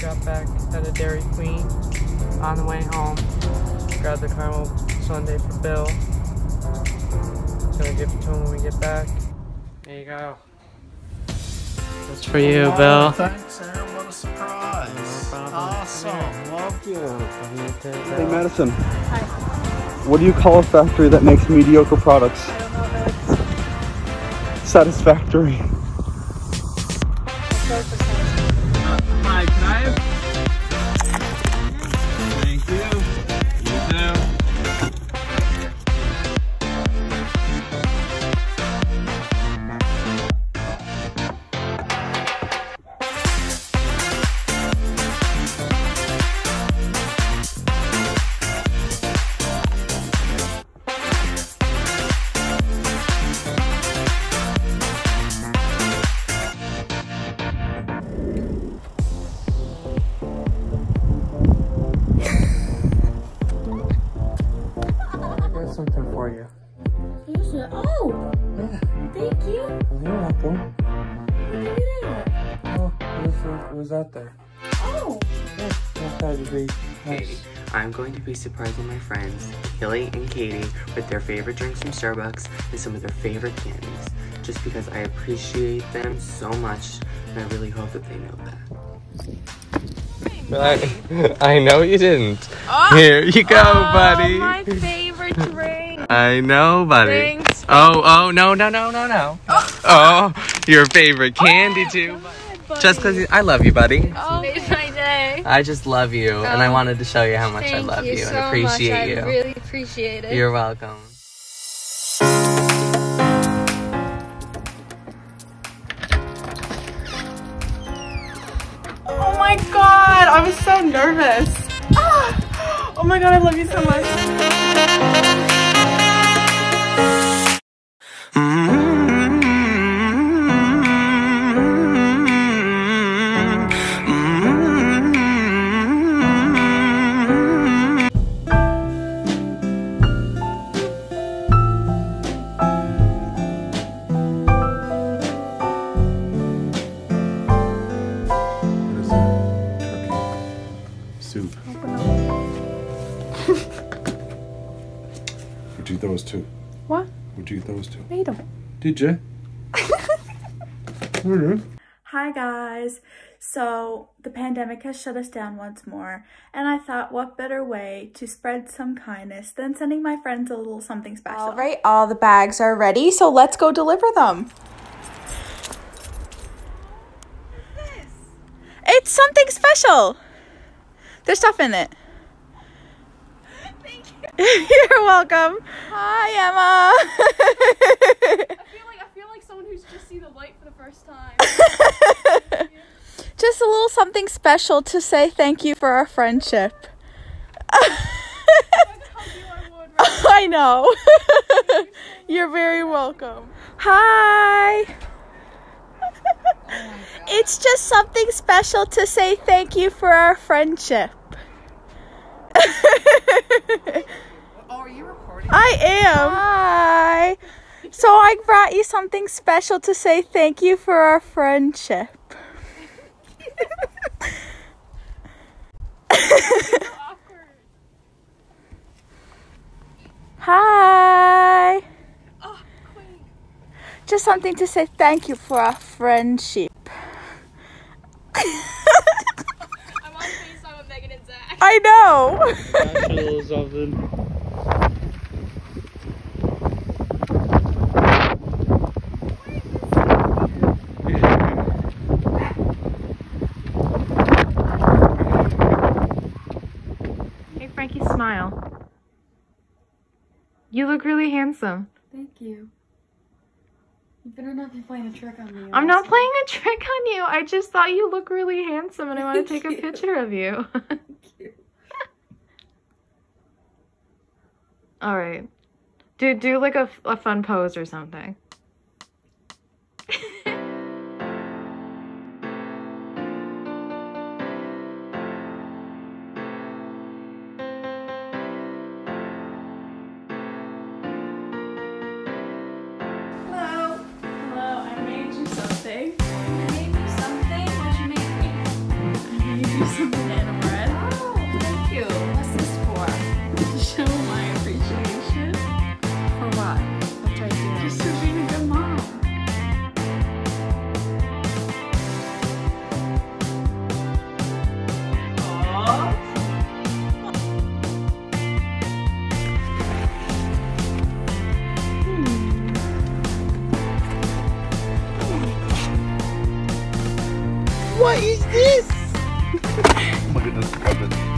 got back at a Dairy Queen on the way home. Grabbed the caramel sundae for Bill. Gonna give it to him when we get back. There you go. That's for you, Wow, Bill. Thanks, Aaron. What a surprise. Awesome. Love you. Hey Madison. Hi. What do you call a factory that makes mediocre products? Satisfactory. Hi, can out there. Oh, Yeah, I thought it'd be nice. I'm going to be surprising my friends, Hilly and Katie, with their favorite drinks from Starbucks and some of their favorite candies, just because I appreciate them so much, and I really hope that they know that. I, I know you didn't. Oh. Here you go, oh, buddy. Oh, my favorite drink. I know, buddy. Thanks. Oh, oh, no, no, no, no, no. Oh, oh your favorite candy too. Just because I love you, buddy. Oh, made my day. I just love you, and I Oh, wanted to show you how much I love you, so and appreciate much. you. I really appreciate it. You're welcome. Oh my god, I was so nervous. Ah! Oh my god, I love you so much. Soup. Would you eat those two? What? Would you eat those two? Made them. Did you? Hi guys. So the pandemic has shut us down once more, and I thought what better way to spread some kindness than sending my friends a little something special. All right, all the bags are ready, so let's go deliver them. This. It's something special. There's stuff in it. Thank you. You're welcome. Hi, Emma. I feel like I feel like someone who's just seen the light for the first time. Just a little something special to say thank you for our friendship. I know. You're very welcome. Hi. Oh it's just something special to say thank you for our friendship. Oh, are you recording? I am. Hi. So I brought you something special to say thank you for our friendship. Hi. Oh, Just something to say thank you for our friendship. I'm on FaceTime with Megan and Zach. I know. Specials of the Hey, Frankie, smile. You look really handsome. Thank you. You better not be playing a trick on me. I'm not playing a trick on you. I just thought you look really handsome and I want to take a picture of you. All right. Do do like a, a fun pose or something. What is this? oh my goodness.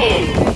Hey.